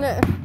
No.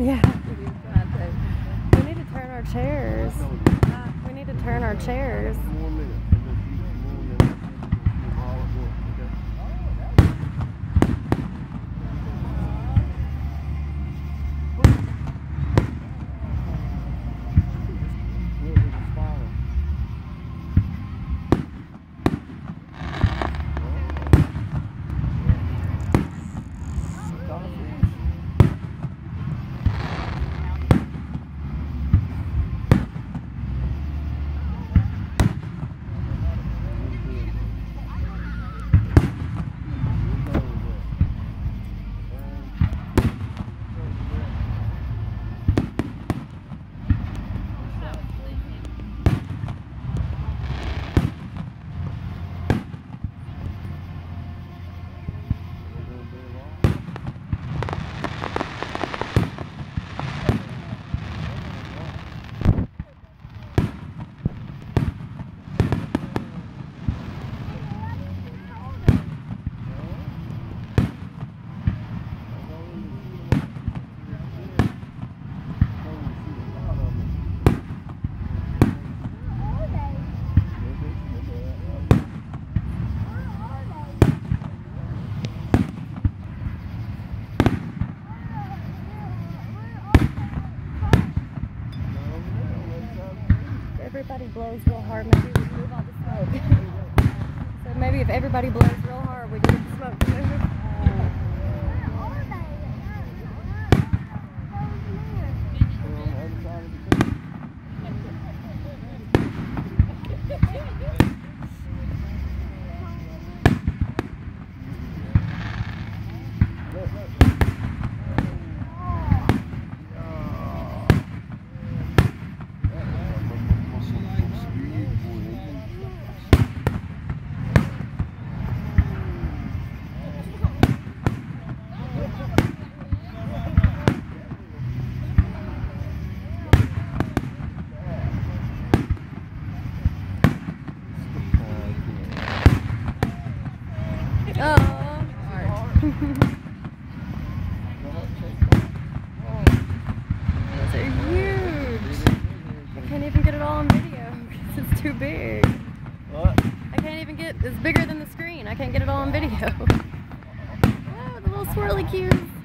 Yeah. We need to turn our chairs. We need to turn our chairs. Blows real hard, maybe we move all the smoke. so maybe if everybody blows real hard, we can get the smoke to Oh. Those are huge. I can't even get it all on video because it's too big. What? I can't even get, it's bigger than the screen. I can't get it all on video. Oh, the little swirly cues.